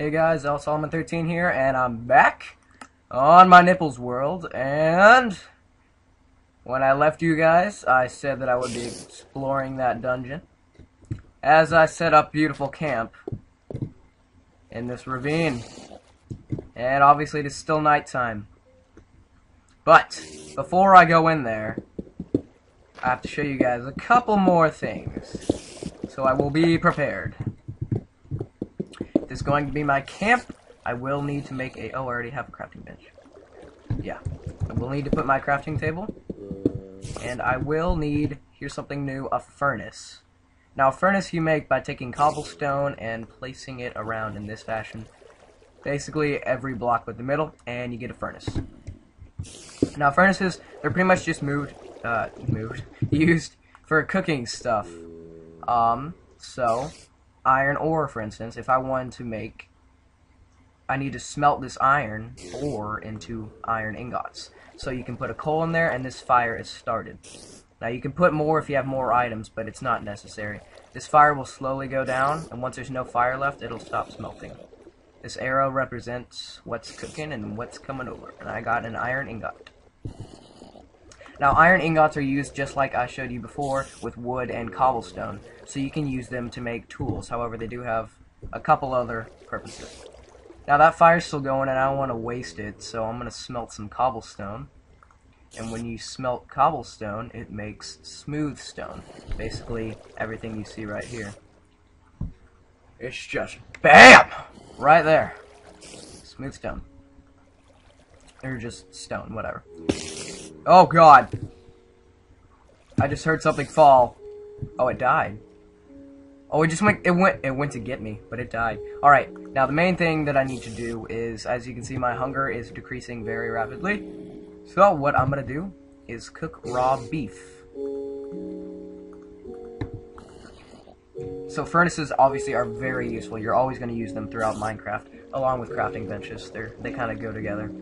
Hey guys, L Solomon 13 here, and I'm back on my nipples world. And when I left you guys, I said that I would be exploring that dungeon as I set up beautiful camp in this ravine. And obviously, it is still nighttime. But before I go in there, I have to show you guys a couple more things. So I will be prepared. This is going to be my camp. I will need to make a... Oh, I already have a crafting bench. Yeah. I will need to put my crafting table. And I will need... Here's something new. A furnace. Now, a furnace you make by taking cobblestone and placing it around in this fashion. Basically, every block with the middle, and you get a furnace. Now, furnaces, they're pretty much just moved, uh, moved, used for cooking stuff. Um, so, iron ore, for instance, if I wanted to make, I need to smelt this iron ore into iron ingots. So you can put a coal in there, and this fire is started. Now, you can put more if you have more items, but it's not necessary. This fire will slowly go down, and once there's no fire left, it'll stop smelting. This arrow represents what's cooking and what's coming over. And I got an iron ingot. Now, iron ingots are used just like I showed you before with wood and cobblestone, so you can use them to make tools. However, they do have a couple other purposes. Now, that fire's still going, and I don't want to waste it, so I'm going to smelt some cobblestone. And when you smelt cobblestone, it makes smooth stone. Basically, everything you see right here. It's just BAM! Right there. Smooth stone. Or just stone, whatever. Oh god. I just heard something fall. Oh, it died. Oh, it just went, it went, it went to get me, but it died. Alright, now the main thing that I need to do is, as you can see, my hunger is decreasing very rapidly. So, what I'm gonna do is cook raw beef. So furnaces obviously are very useful. You're always to use them throughout Minecraft, along with crafting benches. They're, they kind of go together.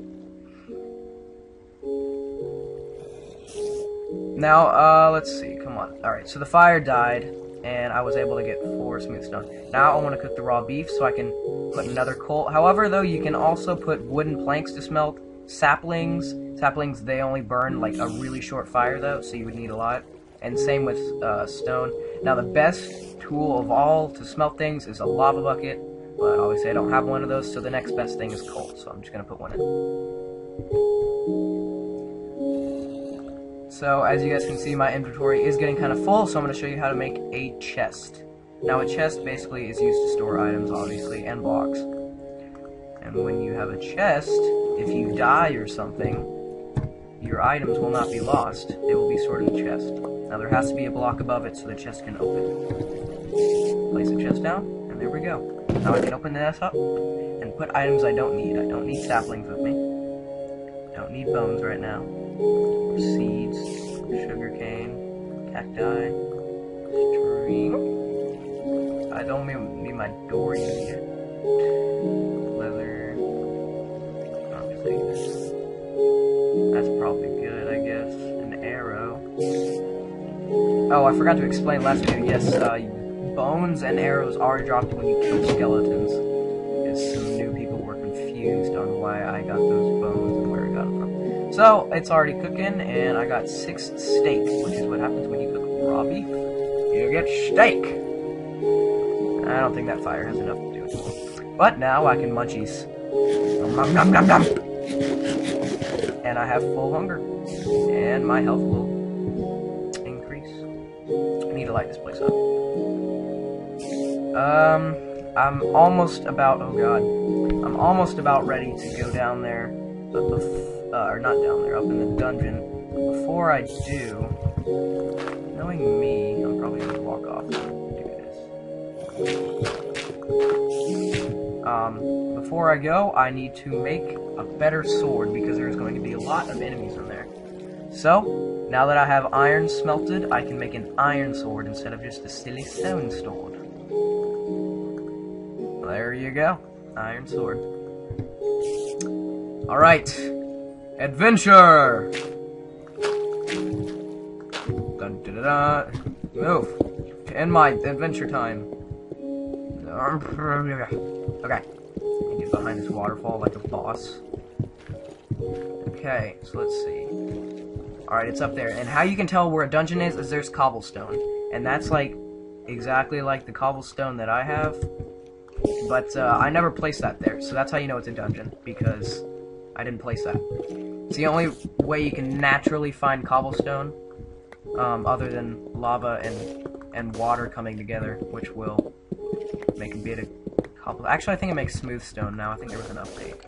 Now, uh, let's see. Come on. Alright, so the fire died, and I was able to get four smooth stone. Now I want to cook the raw beef so I can put another coal. However, though, you can also put wooden planks to smelt, saplings. Saplings, they only burn, like, a really short fire, though, so you would need a lot. And same with uh, stone. Now, the best tool of all to smelt things is a lava bucket, but obviously I don't have one of those, so the next best thing is coal, so I'm just going to put one in. So, as you guys can see, my inventory is getting kind of full, so I'm going to show you how to make a chest. Now, a chest basically is used to store items, obviously, and blocks. And when you have a chest, if you die or something, your items will not be lost. They will be stored in the chest. Now, there has to be a block above it so the chest can open. Place the chest down, and there we go. Now I can open this up and put items I don't need. I don't need saplings with me. I Don't need bones right now. Seeds, sugarcane, cacti. I don't mean need my door yet. Leather. That's probably good, I guess. An arrow. Oh, I forgot to explain last video. Yes, uh, bones and arrows are dropped when you kill skeletons. Some new people were confused on why I got those So, it's already cooking, and I got six steak, which is what happens when you cook raw beef. You get steak! I don't think that fire has enough to do it. But now I can munchies. Nom nom nom nom! And I have full hunger. And my health will increase. I need to light this place up. Um, I'm almost about, oh god, I'm almost about ready to go down there, but bef uh, or not down there, up in the dungeon. Before I do, knowing me, I'm probably going to walk off and do this. Um, before I go, I need to make a better sword, because there's going to be a lot of enemies in there. So, now that I have iron smelted, I can make an iron sword instead of just a silly stone sword. There you go. Iron sword. Alright. Adventure! Dun, dun, dun, dun. Move. To end my adventure time. Okay. Get behind this waterfall like a boss. Okay, so let's see. Alright, it's up there. And how you can tell where a dungeon is, is there's cobblestone. And that's like exactly like the cobblestone that I have. But uh, I never placed that there, so that's how you know it's a dungeon, because I didn't place that. It's the only way you can naturally find cobblestone, um, other than lava and, and water coming together, which will make a bit of cobble. Actually, I think it makes smooth stone now. I think there was an update.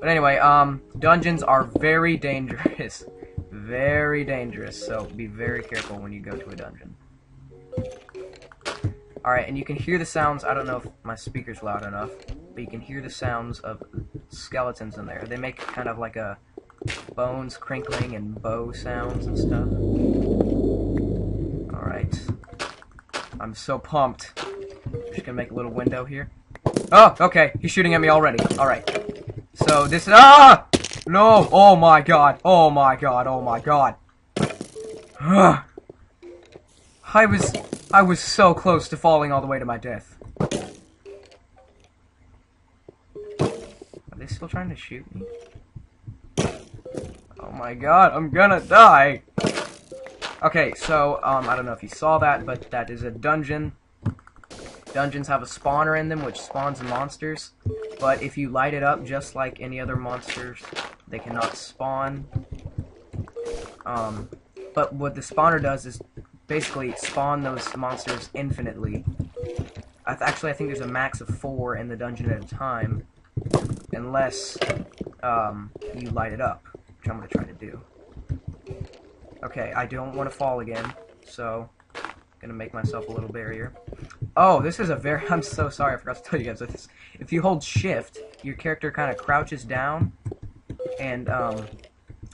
But anyway, um, dungeons are very dangerous. very dangerous, so be very careful when you go to a dungeon. Alright, and you can hear the sounds, I don't know if my speaker's loud enough, but you can hear the sounds of skeletons in there. They make kind of like a bones crinkling and bow sounds and stuff. Alright. I'm so pumped. Just gonna make a little window here. Oh, okay, he's shooting at me already. Alright. So this is- Ah! No! Oh my god! Oh my god! Oh my god! I was I was so close to falling all the way to my death. They still trying to shoot me? Oh my god, I'm gonna die! Okay, so, um, I don't know if you saw that, but that is a dungeon. Dungeons have a spawner in them, which spawns monsters. But if you light it up just like any other monsters, they cannot spawn. Um, but what the spawner does is basically spawn those monsters infinitely. I actually, I think there's a max of four in the dungeon at a time, unless um, you light it up, which I'm going to try to do. Okay, I don't want to fall again, so I'm going to make myself a little barrier. Oh, this is a very... I'm so sorry, I forgot to tell you guys this. If you hold shift, your character kind of crouches down, and um,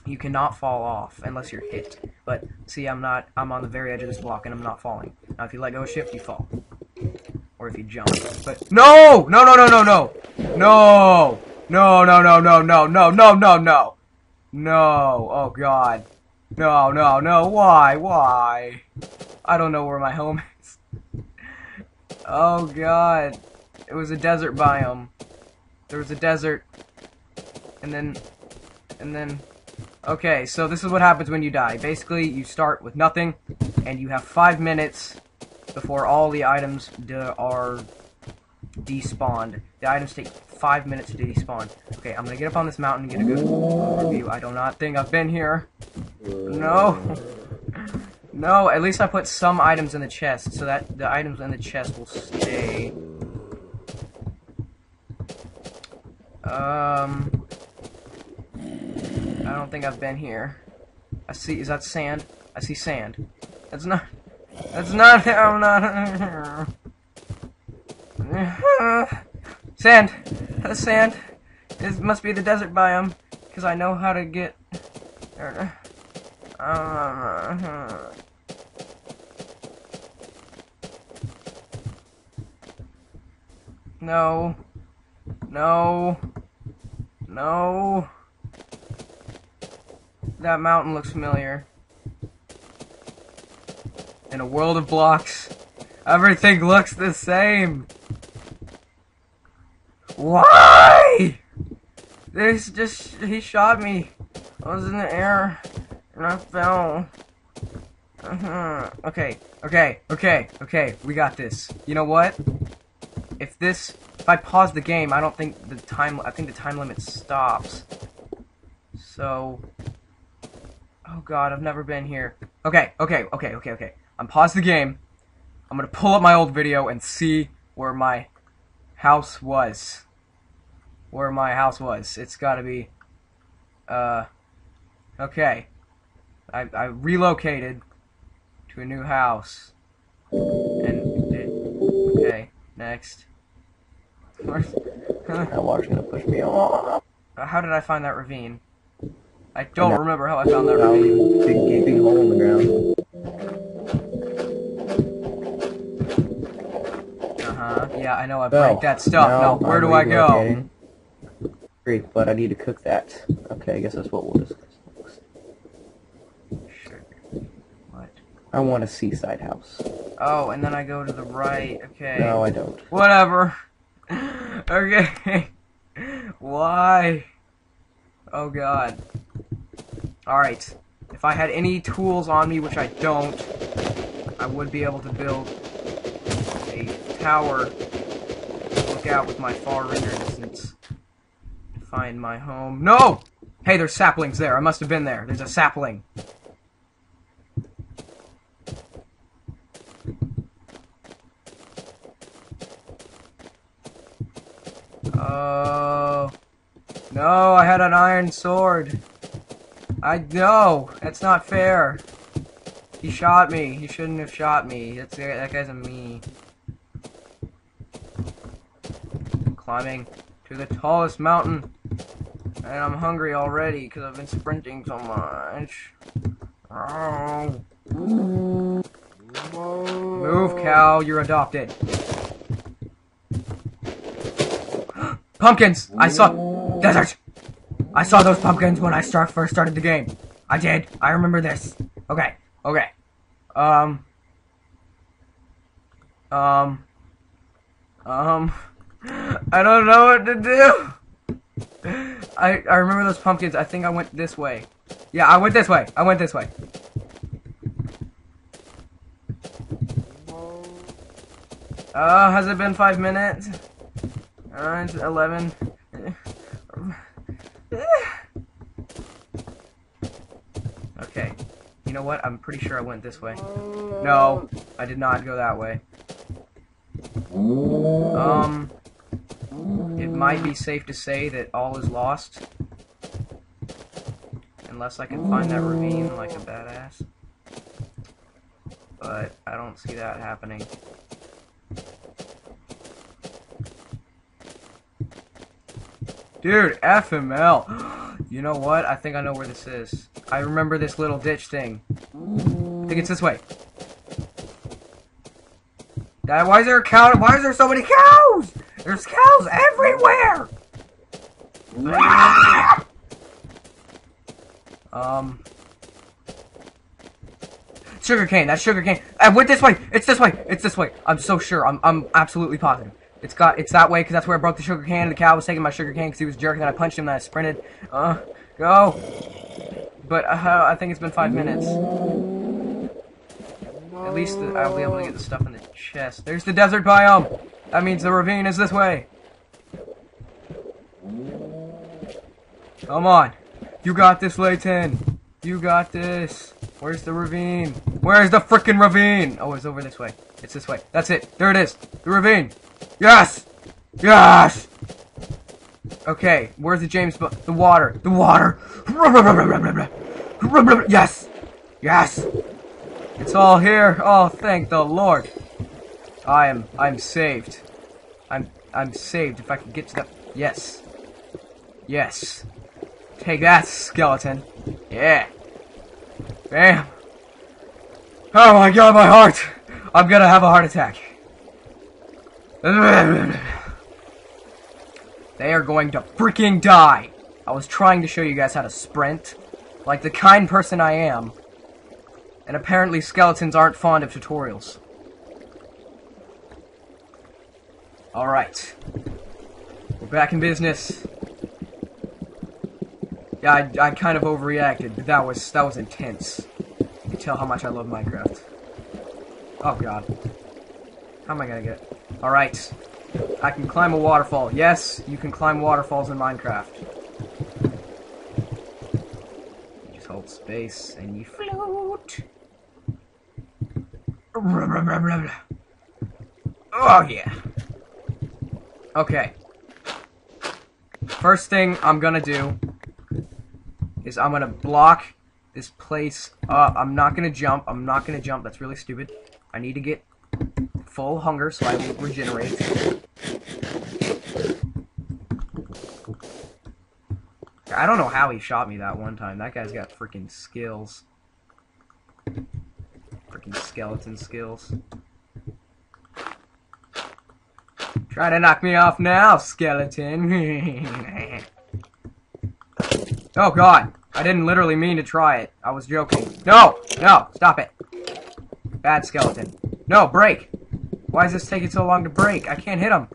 you cannot fall off unless you're hit. But see, I'm not. I'm on the very edge of this block, and I'm not falling. Now, if you let go of shift, you fall, or if you jump. But no, no, no, no, no, no, no, no, no, no, no, no, no, no, no, no, no. Oh God, no, no, no. Why, why? I don't know where my home is. Oh God, it was a desert biome. There was a desert, and then, and then. Okay, so this is what happens when you die. Basically, you start with nothing, and you have five minutes before all the items are despawned. The items take five minutes to despawn. Okay, I'm gonna get up on this mountain and get a good overview. I do not think I've been here. No. No, at least I put some items in the chest, so that the items in the chest will stay. Um... I don't think I've been here. I see, is that sand? I see sand. That's not, that's not, I'm not, sand, that's sand. It must be the desert biome, because I know how to get, uh-huh. no, no, no. That mountain looks familiar. In a world of blocks, everything looks the same. Why? This just, he shot me. I was in the air, and I fell. Uh -huh. Okay, okay, okay, okay, we got this. You know what? If this, if I pause the game, I don't think the time, I think the time limit stops. So, Oh god, I've never been here. Okay, okay, okay, okay, okay. I'm pause the game. I'm gonna pull up my old video and see where my house was. Where my house was. It's gotta be... Uh... Okay. I, I relocated to a new house. And it... Okay, next. that water's gonna push me off. How did I find that ravine? I don't remember how I found that ravine. Big gaping hole in the ground. Yeah, I know I break that stuff. Now, where I'm do I go? Great, but I need to cook that. Okay, I guess that's what we'll discuss next. Sure. What? I want a seaside house. Oh, and then I go to the right. Okay. No, I don't. Whatever. okay. Why? Oh god. Alright. If I had any tools on me, which I don't, I would be able to build a tower out with my far render distance. Find my home. No! Hey, there's saplings there. I must have been there. There's a sapling. Oh. No, I had an iron sword. I know. That's not fair. He shot me. He shouldn't have shot me. That's that guy's a me. Climbing to the tallest mountain. And I'm hungry already because I've been sprinting so much. Oh. Move, cow. You're adopted. Pumpkins! I saw... Desert! I saw those pumpkins when I start first started the game. I did. I remember this. Okay. Okay. Um... Um... Um... I don't know what to do! I, I remember those pumpkins. I think I went this way. Yeah, I went this way. I went this way. Uh, has it been five minutes? Alright, 11. Okay. You know what? I'm pretty sure I went this way. No, I did not go that way. Um, it might be safe to say that all is lost. Unless I can find that ravine like a badass. But I don't see that happening. Dude, FML. You know what? I think I know where this is. I remember this little ditch thing. I think it's this way. Dad, why is there a cow? Why is there so many cows? There's cows everywhere! um... Sugar cane, that's sugar cane. I went this way! It's this way! It's this way! I'm so sure. I'm, I'm absolutely positive. It's got it's that way because that's where I broke the sugar cane. The cow was taking my sugar cane because he was jerking. And I punched him. And I sprinted. Uh, go. But uh, I think it's been five minutes. At least the, I'll be able to get the stuff in the chest. There's the desert biome. That means the ravine is this way. Come on. You got this, Leighton. You got this. Where's the ravine? Where's the freaking ravine? Oh, it's over this way. It's this way. That's it. There it is. The ravine. Yes! Yes! Okay, where's the James book? The water. The water. Yes! Yes! It's all here. Oh, thank the Lord. I am I'm saved. I'm I'm saved if I can get to the Yes. Yes. Take that, skeleton. Yeah. Bam. Oh my god, my heart! I'm gonna have a heart attack. They are going to freaking die. I was trying to show you guys how to sprint, like the kind person I am. And apparently skeletons aren't fond of tutorials. Alright. We're back in business. Yeah, I, I kind of overreacted, but that was, that was intense. You can tell how much I love Minecraft. Oh god. How am I gonna get... Alright. I can climb a waterfall. Yes, you can climb waterfalls in Minecraft. You just hold space and you float. Oh, yeah. Okay. First thing I'm gonna do is I'm gonna block this place up. I'm not gonna jump. I'm not gonna jump. That's really stupid. I need to get full hunger so I will regenerate. I don't know how he shot me that one time. That guy's got freaking skills. Freaking skeleton skills. Try to knock me off now, skeleton. oh god. I didn't literally mean to try it. I was joking. No! No! Stop it. Bad skeleton. No, break! Why is this taking so long to break? I can't hit him.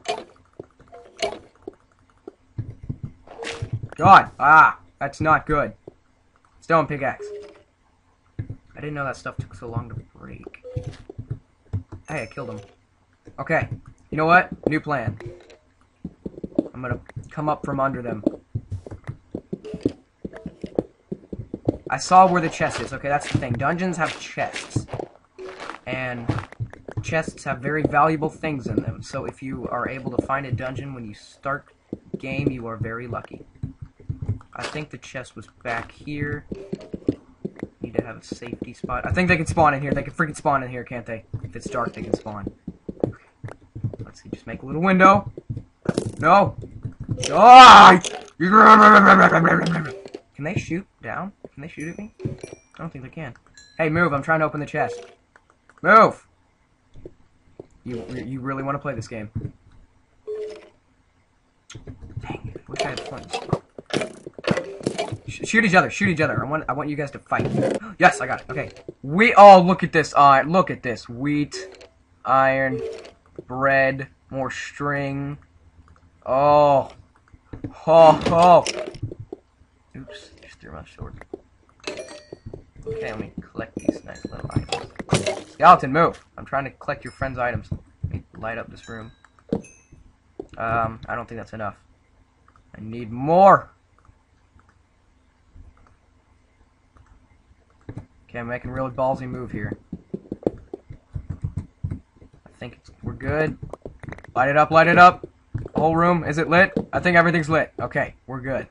God! Ah! That's not good. Stone pickaxe. I didn't know that stuff took so long to break. Hey, I killed him. Okay. You know what? New plan. I'm gonna come up from under them. I saw where the chest is. Okay, that's the thing. Dungeons have chests. And chests have very valuable things in them. So if you are able to find a dungeon when you start game, you are very lucky. I think the chest was back here. Need to have a safety spot. I think they can spawn in here. They can freaking spawn in here, can't they? If it's dark, they can spawn. Just make a little window. No! Die! Can they shoot down? Can they shoot at me? I don't think they can. Hey, move! I'm trying to open the chest. Move! You you really want to play this game? Dang it! Wish I had shoot each other! Shoot each other! I want I want you guys to fight. yes, I got it. Okay. We oh look at this! Uh, look at this! Wheat, iron, bread, more string. Oh, oh, oh! Oops! Just threw my sword. Okay, let me collect these nice little items. Skeleton, move! I'm trying to collect your friend's items. Let me light up this room. Um, I don't think that's enough. I need more! Okay, I'm making a really ballsy move here. I think we're good. Light it up, light it up! whole room, is it lit? I think everything's lit. Okay, we're good.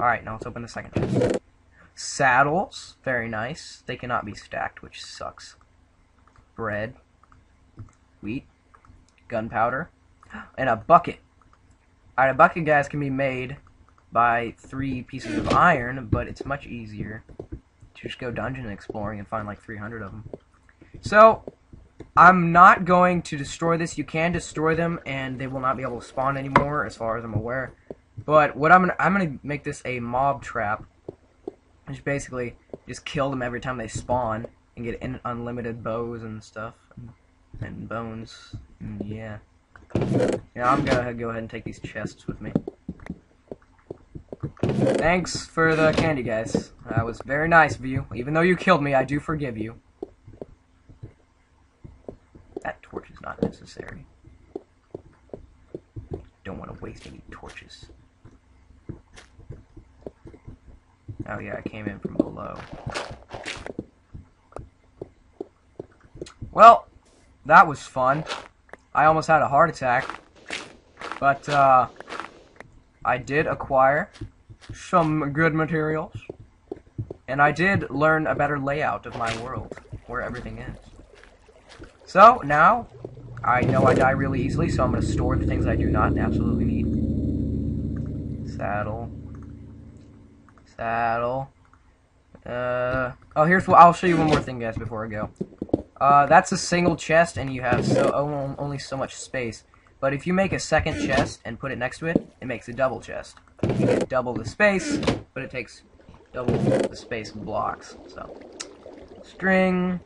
Alright, now let's open the second chest. Saddles, very nice. They cannot be stacked, which sucks. Bread, wheat, gunpowder, and a bucket. Alright, a bucket, guys, can be made by three pieces of iron, but it's much easier to just go dungeon exploring and find like 300 of them. So, I'm not going to destroy this. You can destroy them, and they will not be able to spawn anymore, as far as I'm aware. But what I'm gonna I'm gonna make this a mob trap, which basically just kill them every time they spawn and get in unlimited bows and stuff and, and bones. And yeah. Yeah, I'm gonna go ahead and take these chests with me. Thanks for the candy, guys. That was very nice of you. Even though you killed me, I do forgive you. Not necessary. Don't want to waste any torches. Oh yeah, I came in from below. Well, that was fun. I almost had a heart attack. But, uh, I did acquire some good materials. And I did learn a better layout of my world, where everything is. So, now, I know I die really easily, so I'm going to store the things I do not absolutely need. Saddle. Saddle. Uh, oh, here's what, I'll show you one more thing, guys, before I go. Uh, that's a single chest, and you have so only so much space. But if you make a second chest and put it next to it, it makes a double chest. You get double the space, but it takes double the space blocks. So, string.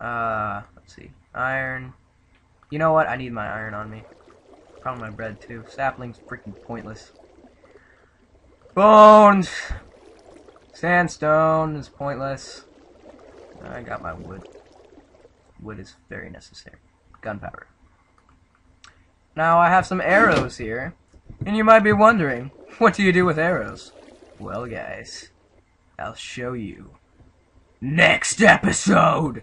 Uh, let's see. Iron. You know what? I need my iron on me. Probably my bread, too. Sapling's freaking pointless. Bones! Sandstone is pointless. I got my wood. Wood is very necessary. Gunpowder. Now I have some arrows here, and you might be wondering, what do you do with arrows? Well, guys, I'll show you. Next episode!